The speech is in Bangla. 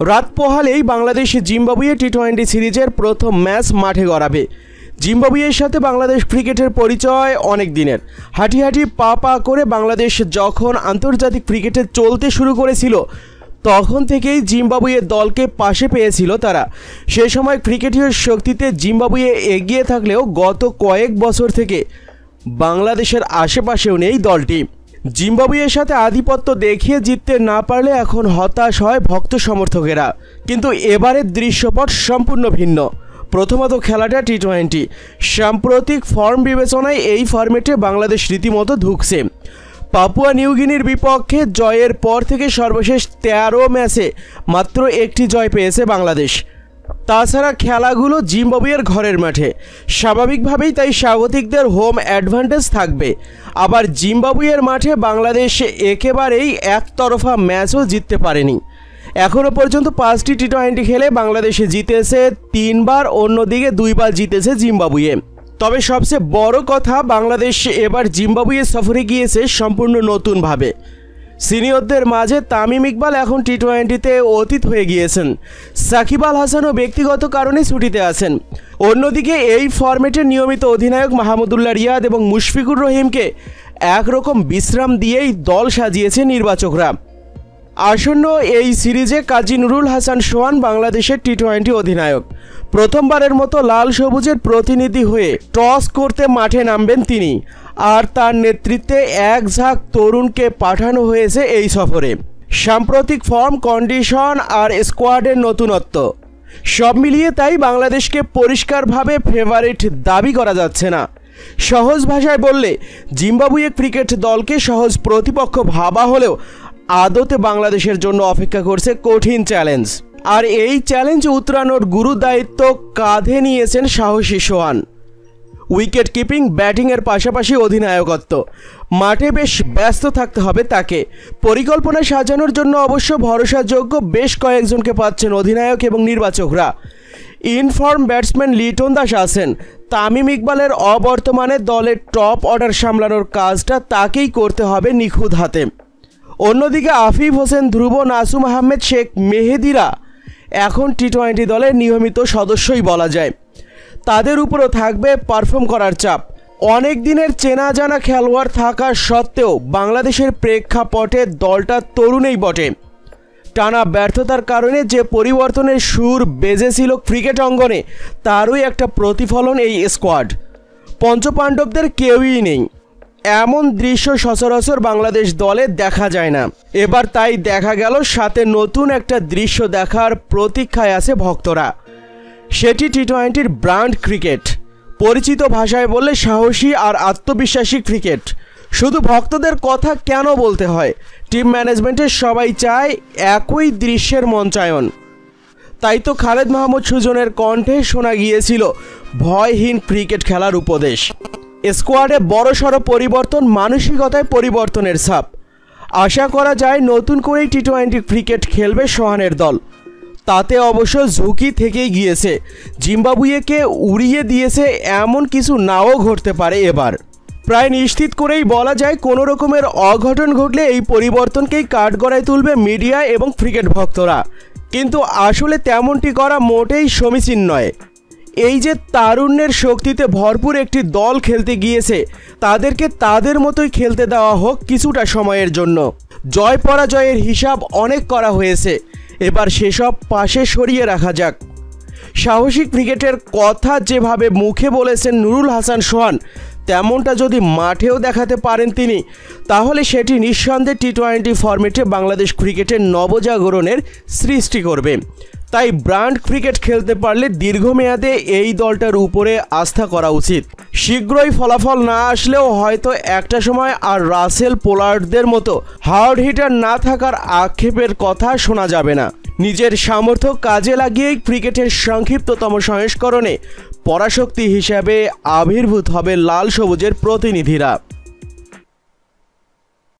রাত পোহালেই বাংলাদেশ জিম্বাবুয়ে টি টোয়েন্টি সিরিজের প্রথম ম্যাচ মাঠে গড়াবে। জিম্বাবুয়ের সাথে বাংলাদেশ ক্রিকেটের পরিচয় অনেক দিনের। হাঁটি হাঁটি পা পা করে বাংলাদেশ যখন আন্তর্জাতিক ক্রিকেটে চলতে শুরু করেছিল, তখন থেকেই জিম্বাবুয়ের দলকে পাশে পেয়েছিল তারা। সে সময় ক্রিকেটীয় শক্তিতে জিম্বাবুয়ে এগিয়ে থাকলেও গত কয়েক বছর থেকে বাংলাদেশের আশেপাশেও নেই দলটি। জিম্বাবুয়ের সাথে আধিপত্য দেখিয়ে জিততে না পারলে এখন হতাশ হয় ভক্ত সমর্থকেরা। কিন্তু এবারের দৃশ্যপট সম্পূর্ণ ভিন্ন। প্রথমত খেলাটা টি টোয়েন্টি সাম্প্রতিক ফর্ম বিবেচনায় এই ফর্মেটে বাংলাদেশ রীতিমতো ঢুকছে পাপুয়া নিউগিনির বিপক্ষে জয়ের পর থেকে সর্বশেষ তেরো ম্যাচে মাত্র একটি জয় পেয়েছে বাংলাদেশ। তাছাড়া খেলাগুলো জিম্বাবুয়ের ঘরের মাঠে। স্বাভাবিকভাবেই তাই স্বাগতিকদের হোম অ্যাডভান্টেজ থাকবে। আবার জিম্বাবুয়ের মাঠে বাংলাদেশ একেবারেই একতরফা ম্যাচও জিততে পারেনি। এখনও পর্যন্ত পাঁচটি টি টোয়েন্টি খেলে বাংলাদেশে জিতেছে তিনবার, অন্যদিকে দুইবার জিতেছে জিম্বাবুয়ে। তবে সবচেয়ে বড় কথা, বাংলাদেশ এবার জিম্বাবুয়ে সফরে গিয়েছে সম্পূর্ণ নতুনভাবে। সিনিয়রদের মাঝে তামিম ইকবাল এখন টি টোয়েন্টিতে অতীত হয়ে গিয়েছেন। সাকিব আল হাসানও ব্যক্তিগত কারণে ছুটিতে আছেন। অন্যদিকে এই ফরম্যাটের নিয়মিত অধিনায়ক মাহমুদুল্লাহ রিয়াদ এবং মুশফিকুর রহিমকে একরকম বিশ্রাম দিয়েই দল সাজিয়েছে নির্বাচকরা। আসন্ন এই সিরিজে কাজী নুরুল হাসান সোহান বাংলাদেশের টি টোয়েন্টি অধিনায়ক। প্রথমবারের মতো লাল সবুজের প্রতিনিধি হয়ে টস করতে মাঠে নামবেন তিনি। আর তার নেতৃত্বে এক ঝাঁক তরুণকে পাঠানো হয়েছে এই সফরে। সাম্প্রতিক ফর্ম, কন্ডিশন আর স্কোয়াডের নতুনত্ব। সব মিলিয়ে তাই বাংলাদেশকে পরিষ্কারভাবে ফেভারিট দাবি করা যাচ্ছে না। সহজ ভাষায় বললে, জিম্বাবুয়ে ক্রিকেট দলকে সহজ প্রতিপক্ষ ভাবা হলেও আদতে বাংলাদেশের জন্য অপেক্ষা করছে কঠিন চ্যালেঞ্জ। আর এই চ্যালেঞ্জ উতরানোর গুরু দায়িত্ব কাঁধে নিয়েছেন সাহসী সোহান। উইকেট কিপিং ব্যাটিংয়ের পাশাপাশি অধিনায়কত্ব। মাঠে বেশ ব্যস্ত থাকতে হবে তাকে। পরিকল্পনা সাজানোর জন্য অবশ্য ভরসাযোগ্য বেশ কয়েকজনকে পাচ্ছেন অধিনায়ক এবং নির্বাচকরা। In form batsman Liton Das আছেন। তামিম ইকবালের অবর্তমানে দলের টপ অর্ডার সামলানোর কাজটা তাকেই করতে হবে নিখুঁত হাতে। অন্যদিকে আফিফ হোসেন ধ্রুব, নাসুম আহমেদ শেখ মেহেদিরা এখন টি টোয়েন্টি দলের নিয়মিত সদস্যই বলা যায়। তাদের উপরও থাকবে পারফর্ম করার চাপ। অনেক দিনের চেনা জানা খেলোয়াড় থাকা সত্ত্বেও বাংলাদেশের প্রেক্ষাপটে দলটা তরুণেই বটে। টানা ব্যর্থতার কারণে যে পরিবর্তনের সুর বেজেছিল ক্রিকেট অঙ্গনে, তারই একটা প্রতিফলন এই স্কোয়াড পঞ্চপাণ্ডবদের কেউই নেই। এমন দৃশ্য সচরাচর বাংলাদেশ দলে দেখা যায় না। এবার তাই দেখা গেল সাথে নতুন একটা দৃশ্য দেখার প্রতীক্ষায় আছে ভক্তরা। সেটি টি টোয়েন্টির ব্র্যান্ড ক্রিকেট। পরিচিত ভাষায় বললে সাহসী আর আত্মবিশ্বাসী ক্রিকেট। শুধু ভক্তদের কথা কেন বলতে হয়? টিম ম্যানেজমেন্টের সবাই চায় একই দৃশ্যের মঞ্চায়ন। তাই তো খালেদ মাহমুদ সুজনের কণ্ঠে শোনা গিয়েছিল ভয়হীন ক্রিকেট খেলার উপদেশ। স্কোয়াডে বড়সড় পরিবর্তন মানসিকতায় পরিবর্তনের ছাপ। আশা করা যায় নতুন করেই টি টোয়েন্টি ক্রিকেট খেলবে সোহানের দল। তাতে অবশ্য ঝুঁকি থেকেই গিয়েছে। জিম্বাবুয়েকে উড়িয়ে দিয়েছে এমন কিছু নাও ঘটতে পারে এবার। প্রায় নিশ্চিত করেই বলা যায় কোনো রকমের অঘটন ঘটলে এই পরিবর্তনকেই কাঠগড়ায় তুলবে মিডিয়া এবং ক্রিকেট ভক্তরা। কিন্তু আসলে তেমনটি করা মোটেই সমীচীন নয়। এই যে তারুণ্যের শক্তিতে ভরপুর একটি দল খেলতে গিয়েছে, তাদেরকে তাদের মতোই খেলতে দেওয়া হোক কিছুটা সময়ের জন্য। জয় পরাজয়ের হিসাব অনেক করা হয়েছে। এবার সেসব পাশে সরিয়ে রাখা যাক। সাহসী ক্রিকেটের কথা যেভাবে মুখে বলেছেন নুরুল হাসান সোহান তেমনটা যদি মাঠেও দেখাতে পারেন তিনি, তাহলে সেটি নিঃসন্দেহে টি টোয়েন্টি ফরম্যাটে বাংলাদেশ ক্রিকেটের নবজাগরণের সৃষ্টি করবে। তাই ব্র্যান্ড ক্রিকেট খেলতে পারলে দীর্ঘমেয়াদে এই দলটার উপরে আস্থা করা উচিত। শীঘ্রই ফলাফল না আসলেও হয়তো একটা সময় আর রাসেল পোলার্ডদের মতো হার্ড হিটার না থাকার আক্ষেপের কথা শোনা যাবে না। নিজের সামর্থ্য কাজে লাগিয়েই ক্রিকেটের সংক্ষিপ্ততম সংস্করণে পরাশক্তি হিসাবে আবির্ভূত হবে লাল সবুজের প্রতিনিধিরা।